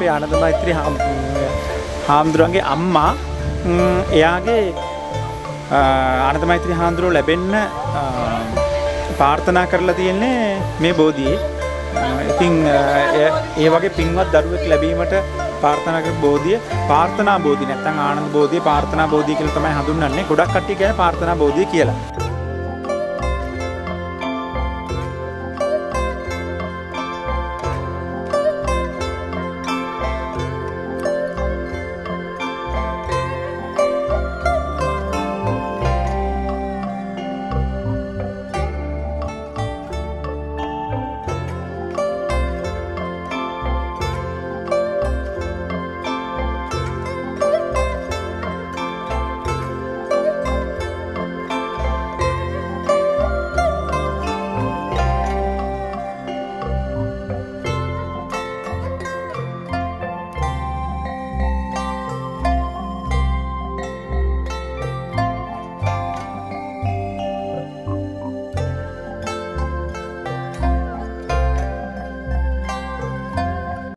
අපේ ආනන්ද මෛත්‍රී හාමුදුරුවන්ගේ අම්මා එයාගේ ආනන්ද මෛත්‍රී හාමුදුරුවෝ ලැබෙන්න ප්‍රාර්ථනා කරලා තියෙන්නේ මේ බෝධියේ. ඉතින් ඒ වගේ පින්වත් දරුවෙක් ලැබීමට ප්‍රාර්ථනා කරපු බෝධිය ප්‍රාර්ථනා බෝධිය නැත්නම් ආනන්ද බෝධිය ප්‍රාර්ථනා බෝධිය කියලා තමයි හඳුන්වන්නේ. ගොඩක් කට්ටිය කියන්නේ ප්‍රාර්ථනා බෝධිය කියලා.